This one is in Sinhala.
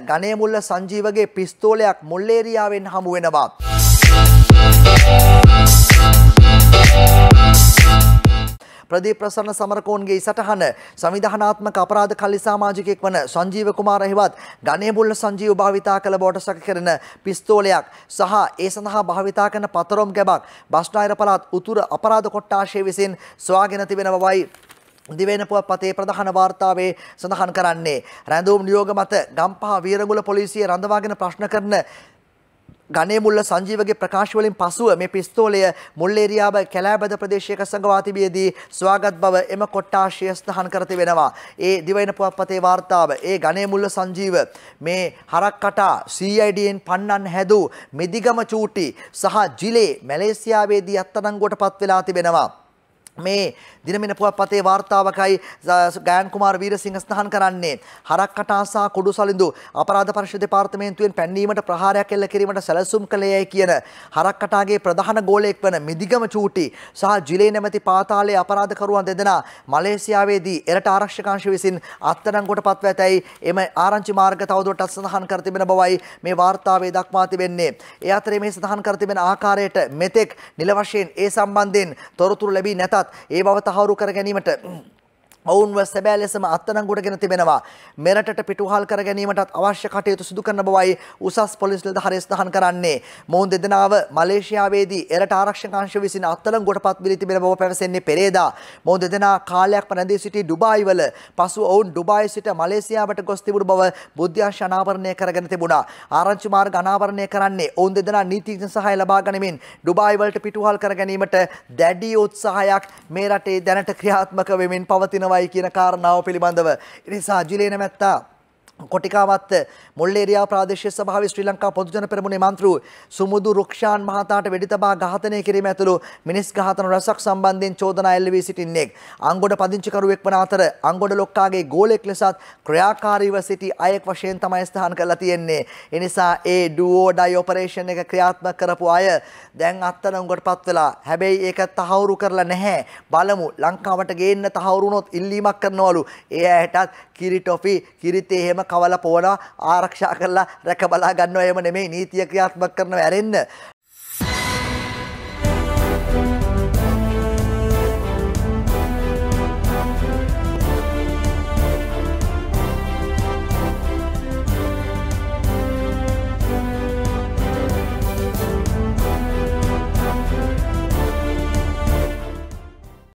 ගනයමුල්ල සංජීවගේ පිස්තෝලයක් මුල්ලේරියාවෙන් හමු වෙනවා. ප්‍රදී ප්‍රසන්න සමරකෝන්ගේ සටහන සවිධානාත්මක අපරාධ කල්ලි සාමාජිකයෙක් වන සංජීව කුමාර හිවත් ගණයමුල්ල සංජීව භාවිතා කළ බවට සැක කරන පිස්තෝලයක් සහ ඒ සඳහා භාවිතා කරන පතරොම් ගැබක් බස්නායර පළාත් උතුර අපරාධ කොට්ටාශය විසින් සොයාගෙන තිබෙන බවයි දිවෙන පුවත්පතේ ප්‍රධාන වාර්තාවේ සඳහන් කරන්නේ රැඳවුම් නියෝග මත ගම්පහ වීරගුල පොලිසිය රඳවාගෙන ප්‍රශ්න කරන ගනේ මුල්ල සංජීවගේ ප්‍රකාශ වලින් පසුව මේ පිස්තෝලය මුල්ලේරියාව කැලෑබද ප්‍රදේශයක සඟවා තිබියදී සොයාගත් බව එම කොට්ටාශය ස්ථහන් කර තිබෙනවා. ඒ දිවයින පුවත්පතේ වාර්තාව ඒ ගනේ මුල්ල සංජීව මේ හරක් කටා CIDෙන් පන්නන් හැදූ මෙදිගම චූටි සහ ජිලේ මැලේසියාවේදී අත්අඩංගුවට පත් වෙලා තිබෙනවා. මේ දිනමින පුවත්පතේ වාර්තාවකයි ගයන් කුමාර වීරසිංහ ස්ථාන කරන්නේ හරක් කටාසා කුඩු සලිඳු අපරාධ පරිශ දෙපාර්තමේන්තුවෙන් පැන්නීමට ප්‍රහාරයක් එල්ල කිරීමට සැලසුම් කළේයයි කියන හරක් කටාගේ ප්‍රධාන ගෝලයෙක් වන මිදිගම චූටි සහ ජිලේ නැමැති පාතාලයේ අපරාධකරුවන් දෙදෙනා මලේසියාවේදී එරට ආරක්ෂකාංශ විසින් අත්අඩංගුවට පත්ව ඇතැයි එම ආරංචි මාර්ග තවදුරටත් සඳහන් කර තිබෙන බවයි මේ වාර්තාවේ දක්වා තිබෙන්නේ. ඒ අතරේ මේ සඳහන් කර තිබෙන ආකාරයට මෙතෙක් නිල වශයෙන් ඒ සම්බන්ධයෙන් තොරතුරු ලැබී නැතත් ඒ බව තහවුරු කර ගැනීමට ඔවුන්ව සැබෑ ලෙසම අත්අඩංගුවටගෙන තිබෙනවා. මෙරටට පිටුහල් කර ගැනීමටත් අවශ්‍ය කටයුතු සිදු කරන බවයි උසස් පොලිස් නිලධාරිය සඳහන් කරන්නේ. මොවුන් දෙදෙනාව මලේසියාවේදී එරට ආරක්ෂකාංශ විසින් අත්අඩංගුවට පත් වී තිබෙන බව පැවසෙන්නේ පෙරේදා. මොවුන් දෙදෙනා කාලයක් පනදී සිටි ඩුබායි වල පසුව ඔවුන් ඩුබායි සිට මලේසියාවට ගොස් තිබුණු බව බුද්ධ්‍යංශ අනාවරණය කරගෙන තිබුණා. ආරංචි මාර්ග අනාවරණය කරන්නේ ඔවුන් දෙදෙනා නීතිඥ සහාය ලබා ගනිමින් ඩුබායි වලට පිටුහල් කර ගැනීමට දැඩි උත්සාහයක් මේ රටේ දැනට ක්‍රියාත්මක වෙමින් පවතිනවා බවයි කියන කාරණාව පිළිබඳව. ඉනිසා ජිලේ නැමැත්තා කොටිකාවත්ත මුල්ලේරියා ප්‍රාදේශීය සභාවේ ශ්‍රී ලංකා පොදුජන පෙරමුණේ මන්ත්‍රු සුමුදු රුක්ෂාන් මහතාට වෙඩි තබා ඝාතනය කිරීම ඇතුළු මිනිස් ඝාතන රැසක් සම්බන්ධයෙන් චෝදනා එල්ල වී සිටින්නේ. අංගොඩ පදිංචිකරුවෙක් වන අතර අංගොඩ ලොක්කාගේ ගෝලෙක් ලෙසත් ක්‍රියාකාරීව සිටි අයෙක් වශයෙන් තමයි ස්ථාන කරලා තියෙන්නේ. ඒ නිසා ඒ ඩුවෝ ඩයි ඔපරේෂන් එක ක්‍රියාත්මක කරපු අය දැන් අත්අඩංගුවට පත් වෙලා. හැබැයි ඒක තහවුරු කරලා නැහැ. බලමු ලංකාවට ගේන්න තහවුරු වුණොත් ඉල්ලීමක් කරනවලු. ඒ ඇයටත් කිරි ටොෆි කිරිතේ එහෙම කවලා පොවනවා ආරක්ෂා කරලා රැක බලා ගන්නව. එහෙම නෙමෙයි. නීතිය ක්‍රියාත්මක කරනව. ඇරෙන්න.